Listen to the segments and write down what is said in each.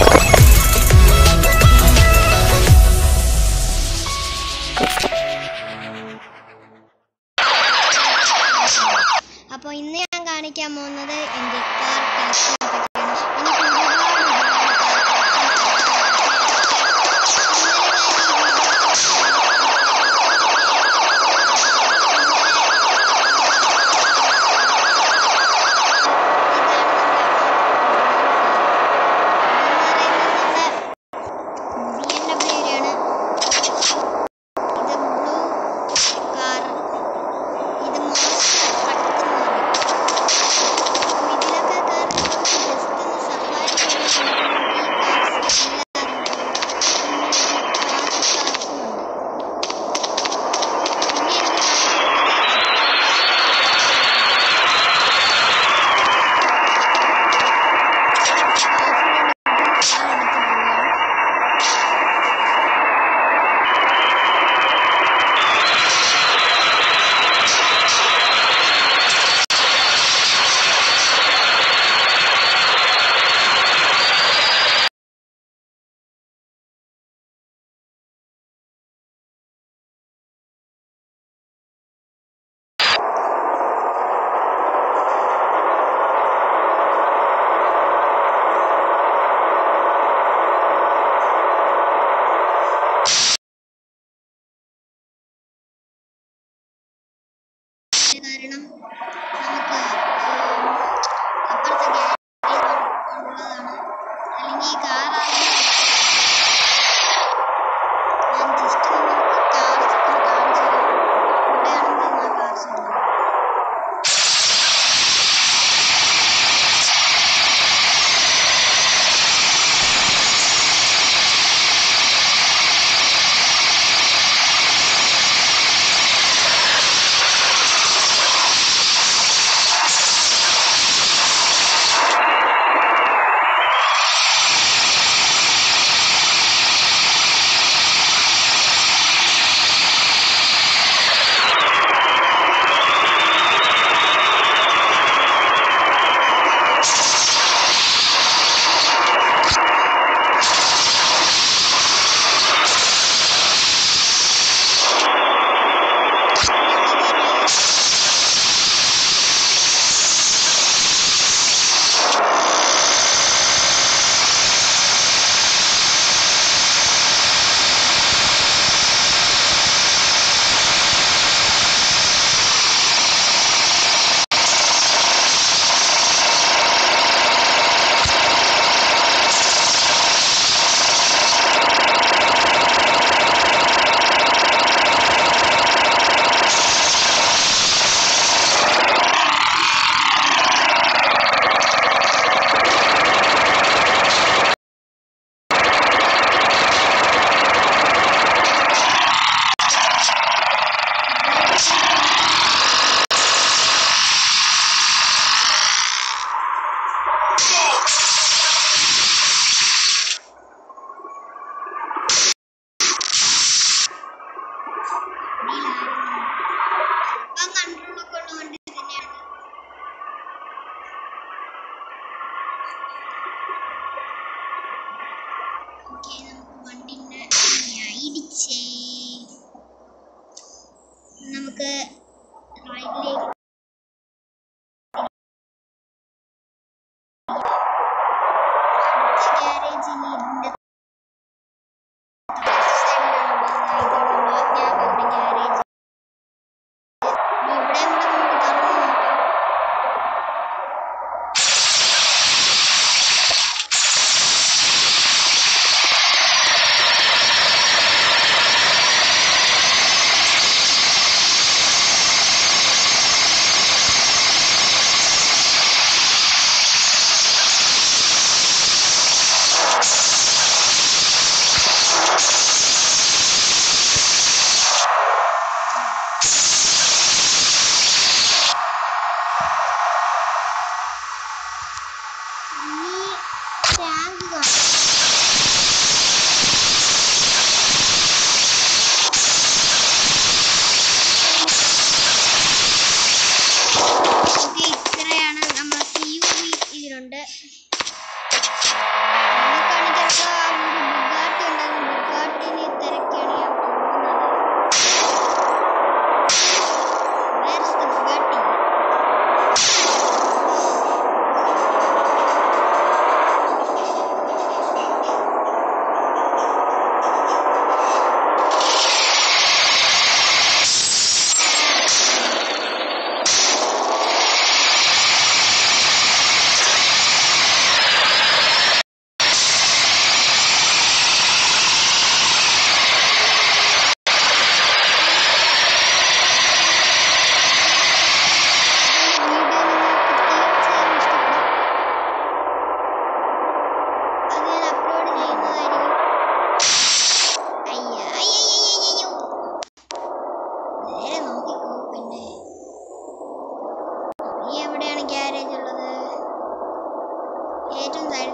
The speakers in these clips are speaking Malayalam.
you നമുക്ക് 也正在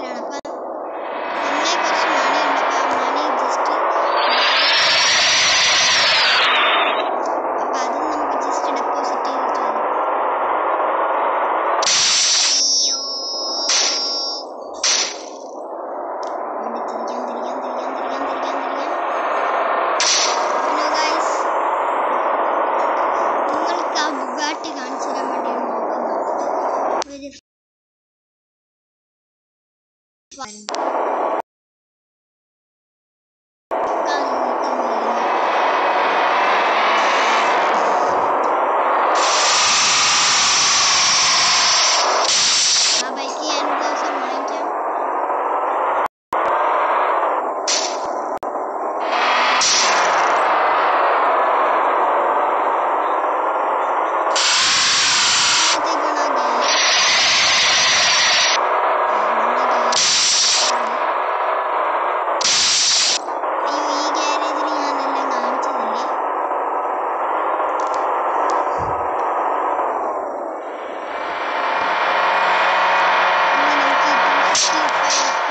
Música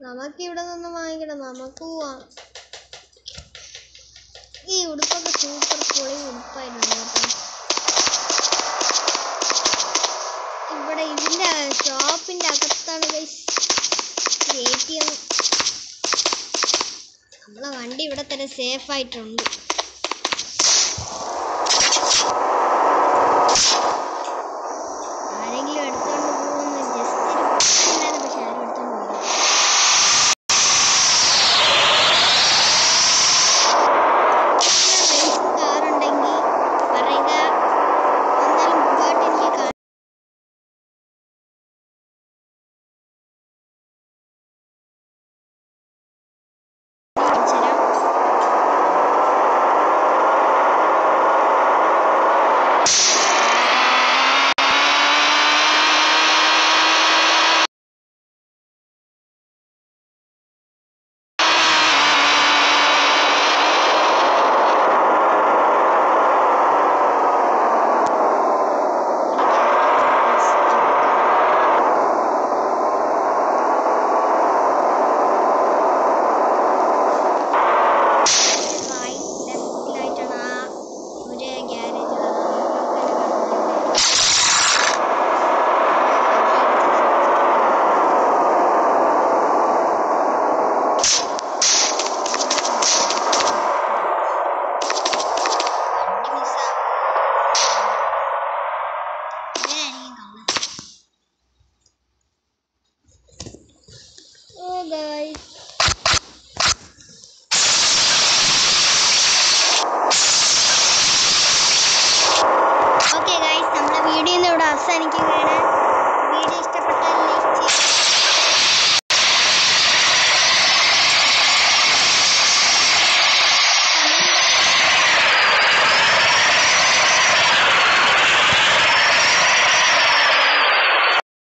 നമുക്ക് ഇവിടെ നിന്ന് വാങ്ങിക്കണം നമുക്ക് പോവാം. ഈ ഉടുപ്പൊക്കെ സൂപ്പർ പൊളി ഉടുപ്പായിരുന്നു കേട്ടോ. ഇവിടെ ഇതിന്റെ ഷോപ്പിന്റെ അകത്താണ് എ നമ്മളെ വണ്ടി ഇവിടെ തന്നെ സേഫ് ആയിട്ടുണ്ട്. കാണിക്കുകയാണ്